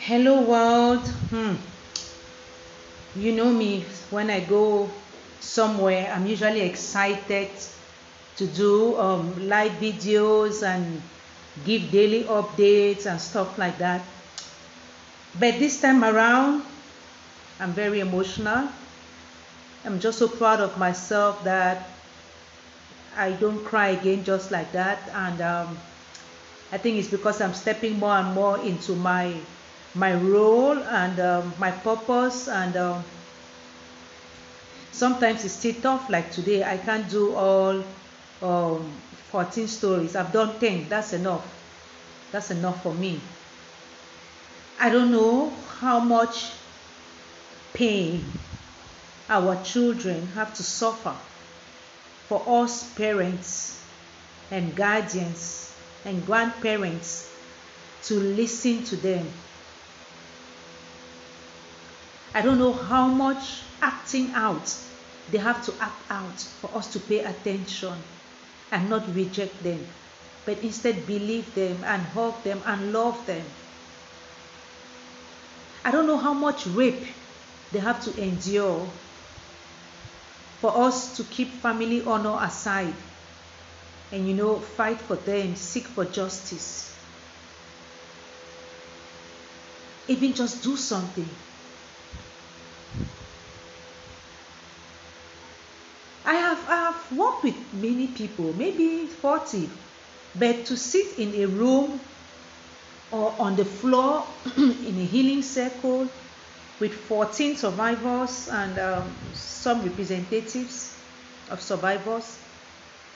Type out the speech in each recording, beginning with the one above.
Hello world. Hmm. You know me when I go somewhere, I'm usually excited to do um, live videos and give daily updates and stuff like that. But this time around, I'm very emotional. I'm just so proud of myself that I don't cry again just like that. And um, I think it's because I'm stepping more and more into my my role and um, my purpose and um, sometimes it's still tough like today i can't do all um, 14 stories. I've done 10 that's enough. That's enough for me. I don't know how much pain our children have to suffer for us parents and guardians and grandparents to listen to them I don't know how much acting out they have to act out for us to pay attention and not reject them, but instead believe them and hug them and love them. I don't know how much rape they have to endure for us to keep family honor aside and you know fight for them, seek for justice. Even just do something I have I with many people, maybe 40, but to sit in a room or on the floor in a healing circle with 14 survivors and um, some representatives of survivors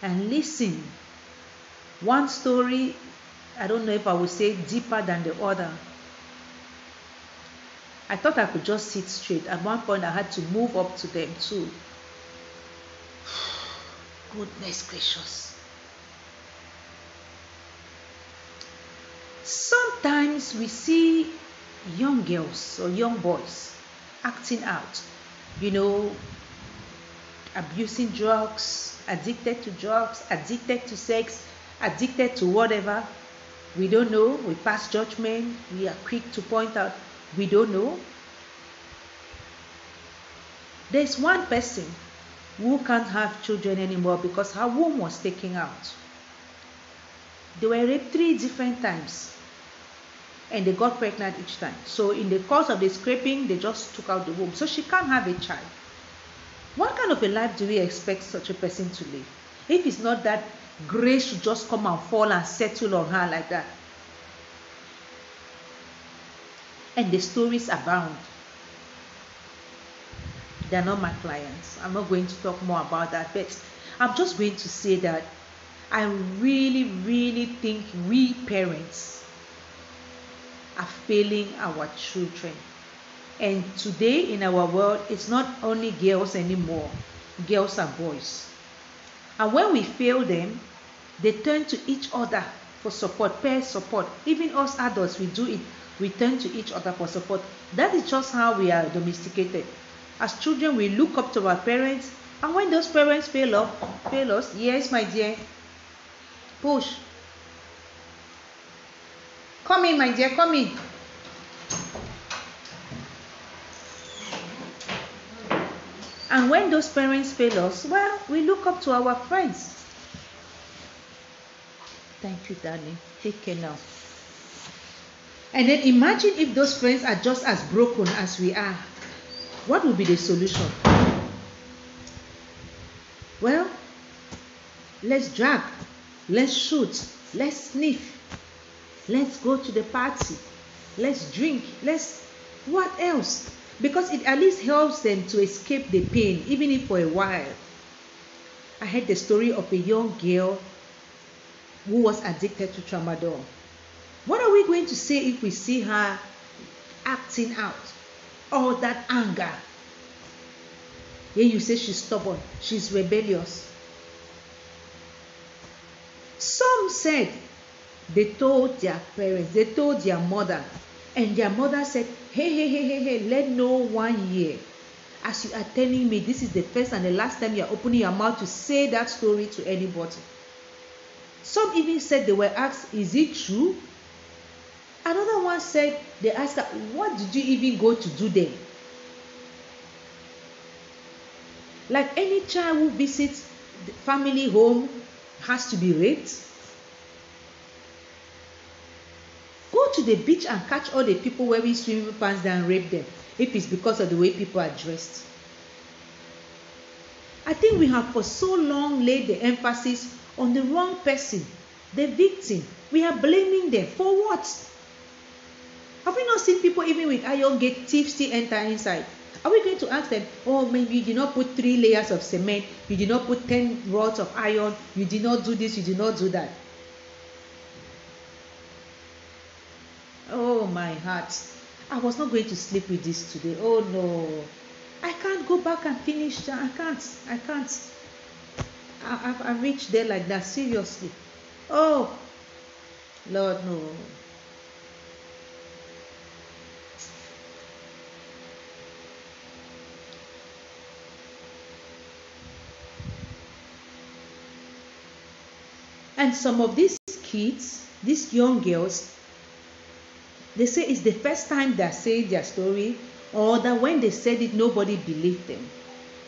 and listen. One story, I don't know if I would say deeper than the other. I thought I could just sit straight. At one point, I had to move up to them too Goodness gracious. Sometimes we see young girls or young boys acting out, you know, abusing drugs, addicted to drugs, addicted to sex, addicted to whatever. We don't know. We pass judgment. We are quick to point out we don't know. There's one person who can't have children anymore because her womb was taken out. They were raped three different times and they got pregnant each time. So, in the course of the scraping, they just took out the womb. So, she can't have a child. What kind of a life do we expect such a person to live? If it's not that grace should just come and fall and settle on her like that. And the stories abound. They are not my clients. I'm not going to talk more about that, but I'm just going to say that I really, really think we parents are failing our children. And today in our world, it's not only girls anymore, girls and boys. And when we fail them, they turn to each other for support, peer support. Even us adults, we do it. We turn to each other for support. That is just how we are domesticated. As children, we look up to our parents, and when those parents fail us, fail us, yes, my dear, push. Come in, my dear, come in. And when those parents fail us, well, we look up to our friends. Thank you, darling. Take care now. And then imagine if those friends are just as broken as we are. What will be the solution? Well, let's drag, let's shoot, let's sniff, let's go to the party, let's drink, let's what else? Because it at least helps them to escape the pain, even if for a while. I heard the story of a young girl who was addicted to tramadol. What are we going to say if we see her acting out? All that anger. Then you say she's stubborn, she's rebellious. Some said they told their parents, they told their mother, and their mother said, Hey, hey, hey, hey, hey, let no one hear. As you are telling me, this is the first and the last time you are opening your mouth to say that story to anybody. Some even said they were asked, Is it true? Another one said, they asked her, What did you even go to do there? Like any child who visits the family home has to be raped. Go to the beach and catch all the people wearing swimming pants and rape them if it's because of the way people are dressed. I think we have for so long laid the emphasis on the wrong person, the victim. We are blaming them for what? Have we not seen people even with iron gate thieves still enter inside? Are we going to ask them, oh, maybe you did not put three layers of cement, you did not put 10 rods of iron, you did not do this, you did not do that? Oh, my heart. I was not going to sleep with this today. Oh, no. I can't go back and finish. I can't. I can't. I, I've, I've reached there like that. Seriously. Oh, Lord, no. And some of these kids, these young girls, they say it's the first time they're saying their story, or that when they said it, nobody believed them.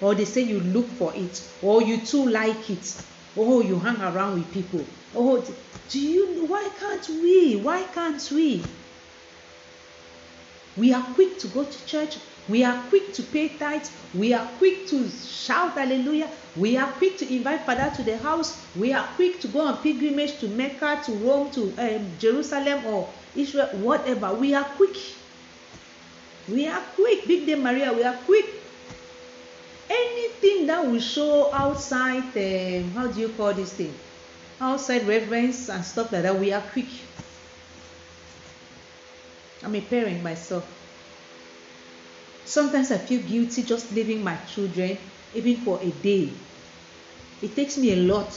Or they say you look for it, or you too like it. Oh, you hang around with people. Oh, do you, why can't we? Why can't we? We are quick to go to church. We are quick to pay tithes. We are quick to shout hallelujah. We are quick to invite Father to the house. We are quick to go on pilgrimage to Mecca, to Rome, to um, Jerusalem or Israel, whatever. We are quick. We are quick. Big Day Maria, we are quick. Anything that will show outside, um, how do you call this thing? Outside reverence and stuff like that, we are quick. I'm a parent myself. Sometimes I feel guilty just leaving my children, even for a day. It takes me a lot.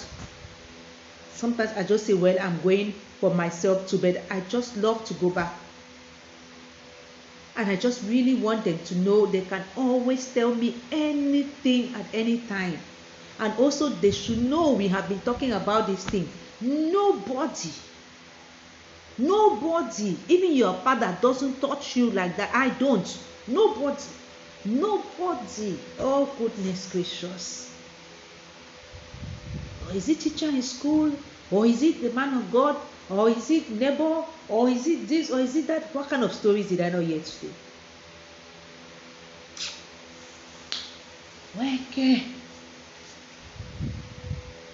Sometimes I just say, Well, I'm going for myself to bed. I just love to go back. And I just really want them to know they can always tell me anything at any time. And also, they should know we have been talking about this thing. Nobody Nobody, even your father, doesn't touch you like that. I don't. Nobody. Nobody. Oh, goodness gracious. Or is it teacher in school? Or is it the man of God? Or is it neighbor? Or is it this? Or is it that? What kind of stories did I not yet today? Where?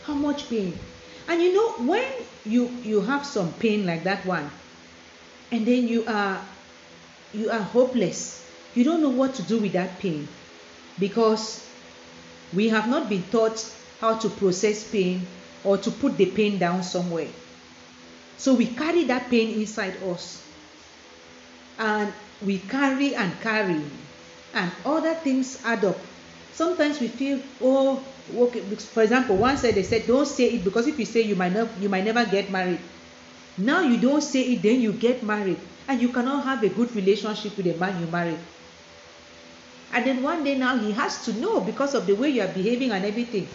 How much pain? And you know, when you you have some pain like that one, and then you are you are hopeless, you don't know what to do with that pain because we have not been taught how to process pain or to put the pain down somewhere. So we carry that pain inside us. And we carry and carry, and other things add up. Sometimes we feel, oh, okay for example one said they said don't say it because if you say you might not you might never get married now you don't say it then you get married and you cannot have a good relationship with the man you married and then one day now he has to know because of the way you are behaving and everything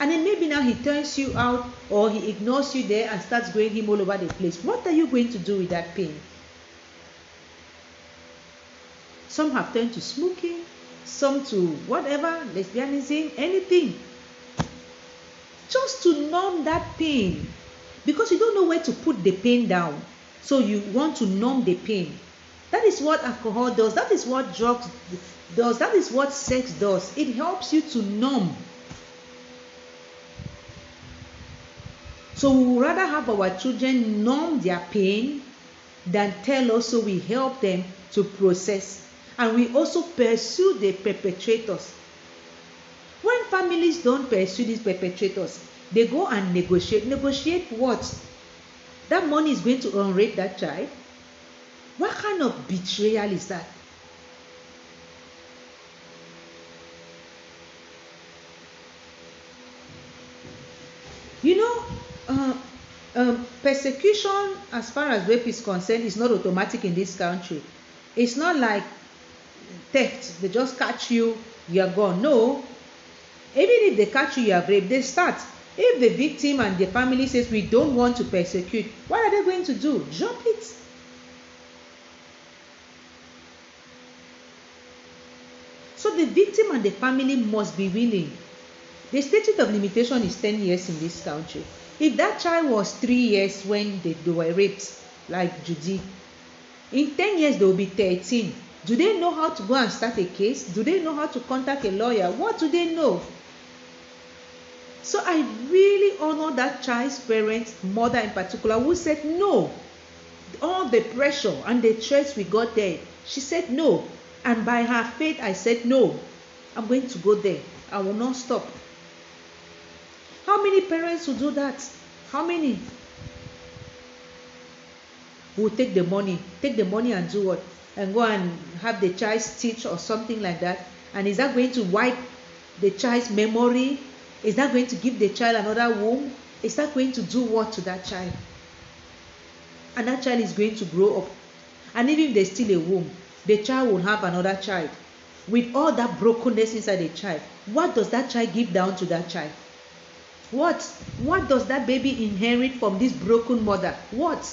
and then maybe now he turns you out or he ignores you there and starts going him all over the place what are you going to do with that pain some have turned to smoking some to whatever, lesbianism, anything. Just to numb that pain. Because you don't know where to put the pain down. So you want to numb the pain. That is what alcohol does. That is what drugs does. That is what sex does. It helps you to numb. So we would rather have our children numb their pain than tell us so we help them to process and we also pursue the perpetrators. When families don't pursue these perpetrators, they go and negotiate. Negotiate what? That money is going to unrape that child? What kind of betrayal is that? You know, uh, um, persecution as far as rape is concerned is not automatic in this country. It's not like theft. They just catch you you are gone. No. Even if they catch you you have raped. They start. If the victim and the family says we don't want to persecute what are they going to do? Drop it So the victim and the family must be willing. The statute of limitation is 10 years in this country. If that child was three years when they, they were raped, like Judy, in 10 years they will be 13. Do they know how to go and start a case? Do they know how to contact a lawyer? What do they know? So I really honor that child's parents, mother in particular, who said no. All the pressure and the stress we got there, she said no. And by her faith, I said no. I'm going to go there. I will not stop. How many parents will do that? How many? Will take the money, take the money and do what? And go and have the child stitch or something like that. And is that going to wipe the child's memory? Is that going to give the child another womb? Is that going to do what to that child? And that child is going to grow up. And even if there's still a womb, the child will have another child. With all that brokenness inside the child, what does that child give down to that child? What? What does that baby inherit from this broken mother? What?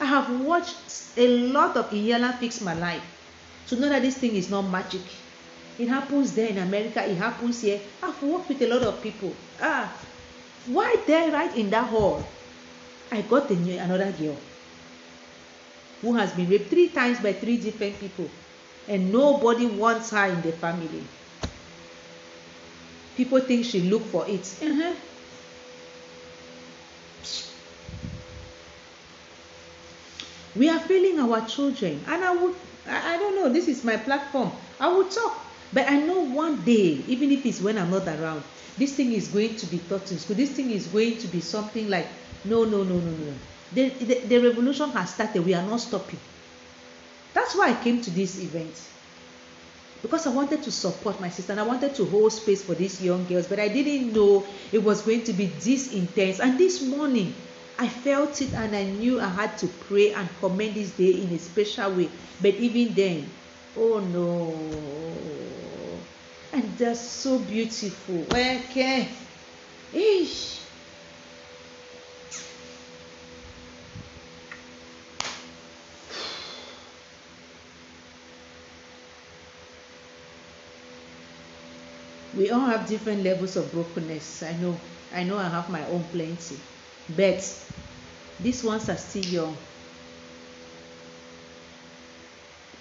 I have watched a lot of Iyanla fix my life to know that this thing is not magic. It happens there in America, it happens here. I've worked with a lot of people. Ah, why there, right in that hall? I got a new, another girl who has been raped three times by three different people, and nobody wants her in the family. People think she look for it. Uh-huh. We are failing our children, and I would, I, I don't know. This is my platform. I will talk, but I know one day, even if it's when I'm not around, this thing is going to be taught in school. This thing is going to be something like, no, no, no, no, no. The, the, revolution has started. We are not stopping. That's why I came to this event because I wanted to support my sister and I wanted to hold space for these young girls, but I didn't know it was going to be this intense. And this morning, I felt it and I knew I had to pray and commend this day in a special way. But even then, oh no. And they're so beautiful. Okay. Eesh. We all have different levels of brokenness. I know, I know I have my own plenty. But these ones are still young.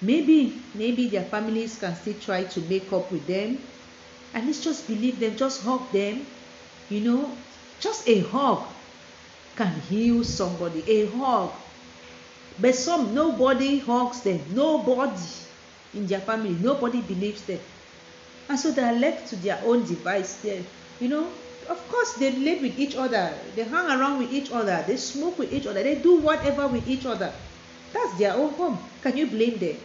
Maybe, maybe their families can still try to make up with them. at let's just believe them, just hug them. You know, just a hug can heal somebody. A hug. But some, nobody hugs them. Nobody in their family, nobody believes them and so they are left to their own device there. You know of course they live with each other. They hang around with each other. They smoke with each other. They do whatever with each other. That's their own home. Can you blame them?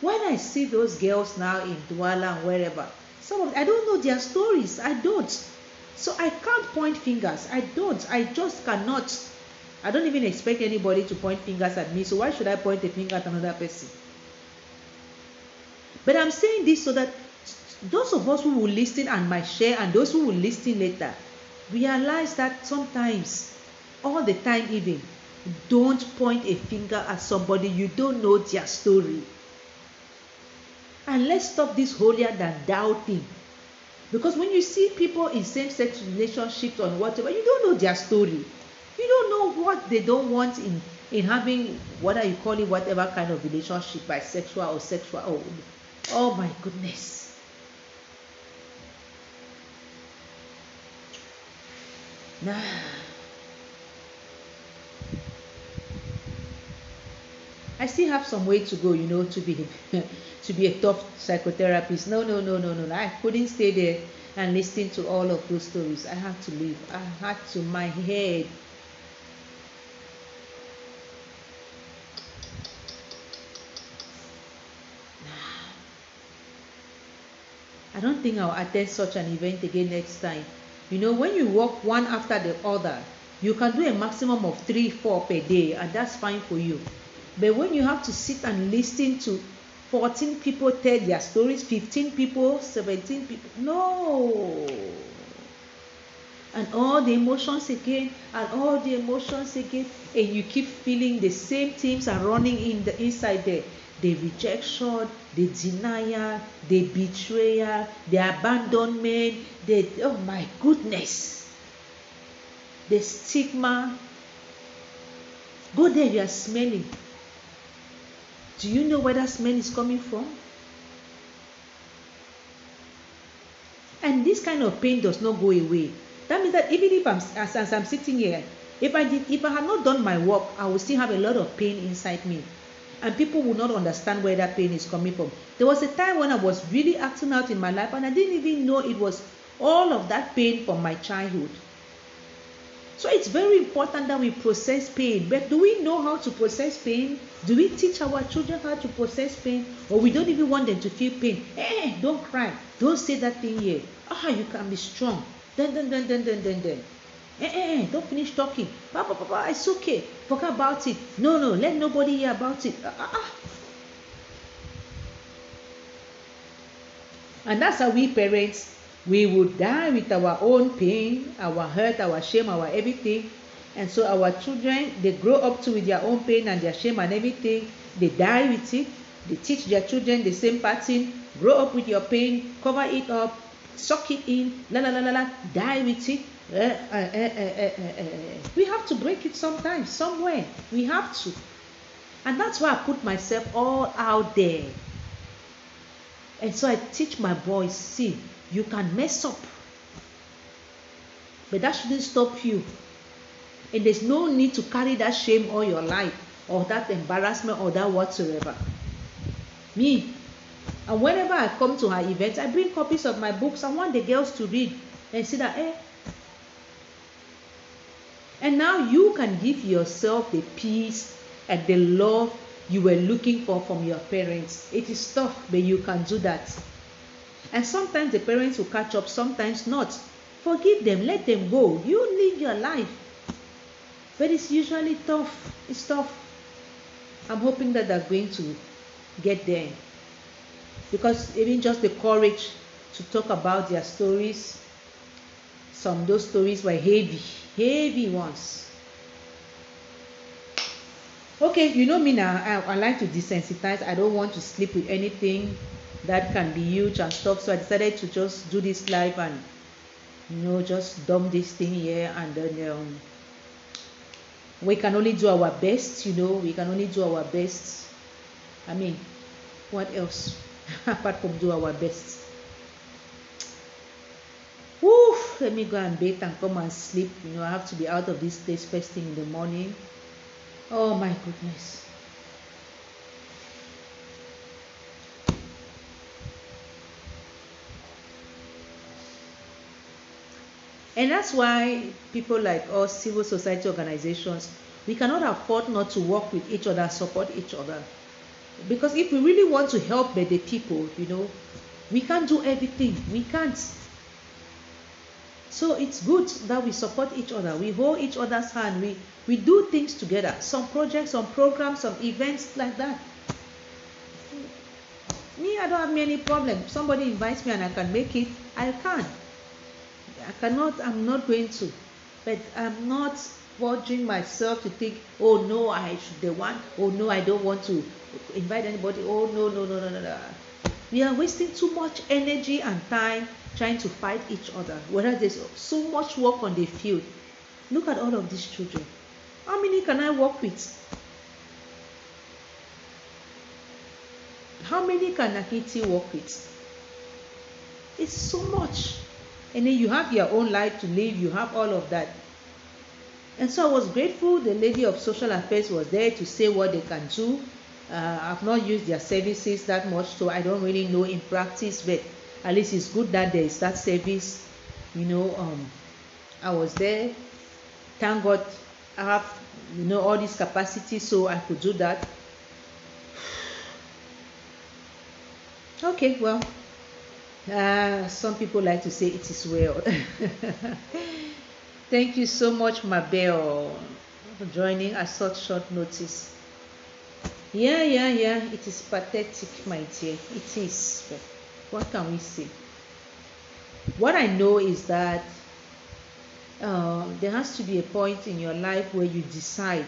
When i see those girls now in douala and wherever some of i don't know their stories. I don't. So i can't point fingers. I don't. I just cannot. I don't even expect anybody to point fingers at me. So why should i point a finger at another person? But i'm saying this so that those of us who will listen and might share and those who will listen later realize that sometimes all the time even don't point a finger at somebody you don't know their story. And let's stop this holier than thou thing. Because when you see people in same-sex relationships or whatever you don't know their story. You don't know what they don't want in in having whether you call it whatever kind of relationship bisexual or sexual oh, oh my goodness I still have some way to go, you know, to be to be a tough psychotherapist. No, no, no, no, no. I couldn't stay there and listen to all of those stories. I had to leave. I had to. My head. I don't think I'll attend such an event again next time. You know, when you walk one after the other, you can do a maximum of three, four per day, and that's fine for you. But when you have to sit and listen to 14 people tell their stories, 15 people, 17 people, no. And all the emotions again, and all the emotions again, and you keep feeling the same things are running in the inside there. The rejection, the denial, the betrayal, the abandonment, the oh my goodness, the stigma. Go there, you are smelling. Do you know where that smell is coming from? And this kind of pain does not go away. That means that even if I'm as, as I'm sitting here, if I did if I had not done my work, I would still have a lot of pain inside me. And people will not understand where that pain is coming from. There was a time when I was really acting out in my life and I didn't even know it was all of that pain from my childhood. So it's very important that we process pain. But do we know how to process pain? Do we teach our children how to process pain? Or we don't even want them to feel pain? Eh, don't cry. Don't say that thing here. Ah, you can be strong. Then, then, then, then, then, then, then. Eh, eh, eh, don't finish talking. It's okay. Forget about it. No, no, let nobody hear about it. Ah, ah, ah. And that's how we parents we would die with our own pain, our hurt, our shame, our everything. And so our children, they grow up to with their own pain and their shame and everything. They die with it. They teach their children the same pattern. Grow up with your pain, cover it up, suck it in, la la la la la, die with it. Uh, uh, uh, we have to break it sometimes, somewhere. We have to. And that's why I put myself all out there. And so I teach my boys see, you can mess up. But that shouldn't stop you. And there's no need to carry that shame all your life or that embarrassment or that whatsoever. Me. And whenever I come to her events, I bring copies of my books. I want the girls to read and see that, eh. And now you can give yourself the peace and the love you were looking for from your parents. It is tough, but you can do that. And sometimes the parents will catch up, sometimes not. Forgive them, let them go. You live your life. But it's usually tough. It's tough. I'm hoping that they're going to get there. Because even just the courage to talk about their stories, some those stories were heavy, heavy ones. Okay, you know me now, I, I like to desensitize. I don't want to sleep with anything that can be huge and stuff. So I decided to just do this live and you know just dump this thing here and then um, we can only do our best. You know, we can only do our best. I mean, what else apart from do our best? Woo, let me go and bathe and come and sleep. You know, I have to be out of this place first thing in the morning. Oh my goodness. And that's why people like us, civil society organizations, we cannot afford not to work with each other, support each other. Because if we really want to help the people, you know, we can't do everything. We can't. So it's good that we support each other. We hold each other's hand. We we do things together. Some projects, some programs, some events like that. Me, I don't have many problems. Somebody invites me and I can make it. I can. I cannot, I'm not going to. But I'm not forging myself to think, oh no, I should the one, oh no, I don't want to invite anybody, oh no, no, no, no, no, no. We are wasting too much energy and time trying to fight each other, whereas there's so much work on the field. Look at all of these children. How many can I work with? How many can Nakiti work with? It's so much and then you have your own life to live you have all of that and so i was grateful the lady of social affairs was there to say what they can do uh, i've not used their services that much so i don't really know in practice but at least it's good that there is that service you know um, i was there thank god i have you know all this capacity so i could do that okay well uh, some people like to say it is well. Thank you so much, Mabel, for joining at such short notice. Yeah, yeah, yeah, it is pathetic, my dear. It is. What can we say? What I know is that uh, there has to be a point in your life where you decide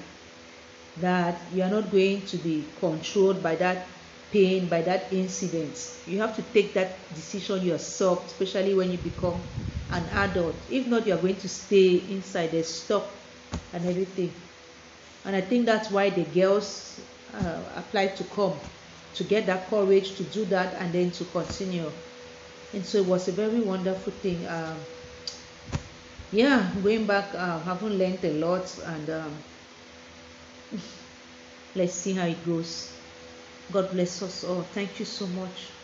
that you are not going to be controlled by that pain by that incident. You have to take that decision yourself, especially when you become an adult. If not, you are going to stay inside the stuck and everything. And I think that's why the girls uh, applied to come to get that courage to do that and then to continue. And so it was a very wonderful thing. Um, yeah, going back, uh, having learned a lot, and um, let's see how it goes. God bless us all. Thank you so much.